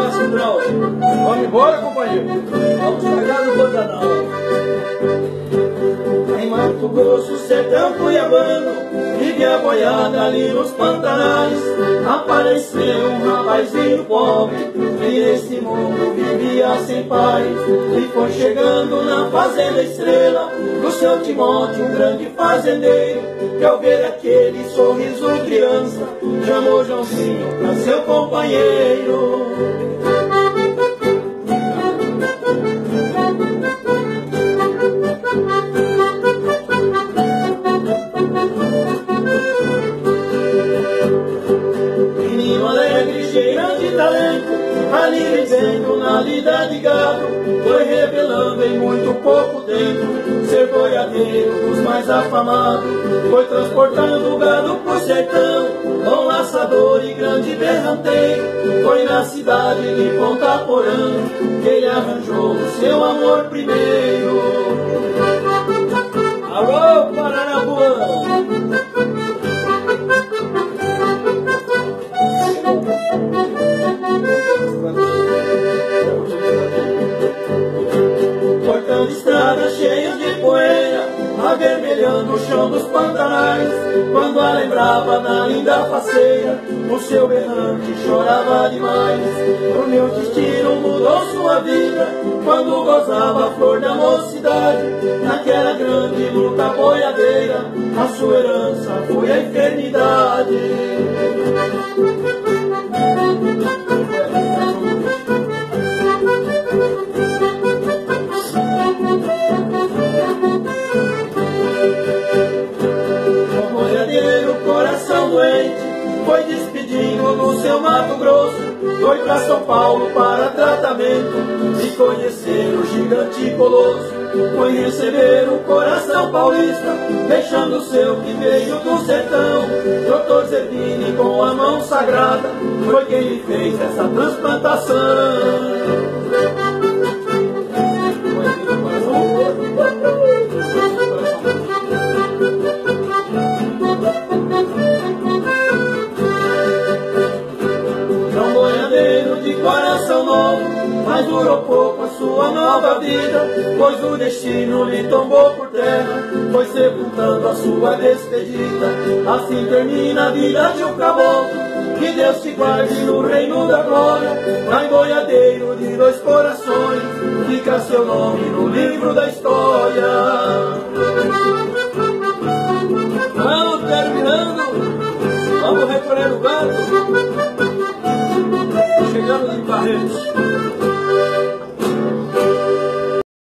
Vamos embora, companheiro. Vamos pegar no Pantanal. Em Mato Grosso, sertão cuiabano, vive a boiada ali nos pantanais. Apareceu um rapazinho pobre, que nesse mundo vivia sem paz. E foi chegando na fazenda estrela, do seu Timóteo, um grande fazendeiro. Que ao ver aquele sorriso criança, chamou Joãozinho pra seu companheiro. Menino alegre, cheio de talento, ali vivendo na lida de gado, foi revelando em muito pouco tempo ser boiadeiro dos mais afamados. Foi transportando gado por sertão, com laçador e grande berranteiro. Foi na cidade de Ponta Porã que ele arranjou o seu amor primeiro. Avermelhando o chão dos pantanais. Quando a lembrava na linda faceira, o seu berrante chorava demais. O meu destino mudou sua vida, quando gozava a flor da mocidade. Naquela grande luta boiadeira, a sua herança foi a eternidade. Foi despedindo no seu Mato Grosso. Foi pra São Paulo para tratamento e conhecer o gigante colosso. Foi receber o coração paulista, deixando o seu que veio do sertão. Doutor Zerbini, com a mão sagrada, foi quem lhe fez essa transplantação. Coração novo, mas durou pouco a sua nova vida, pois o destino lhe tombou por terra, foi sepultando a sua despedida. Assim termina a vida de um caboclo, que Deus te guarde no reino da glória. Vai boiadeiro de dois corações, fica seu nome no livro da história. Vamos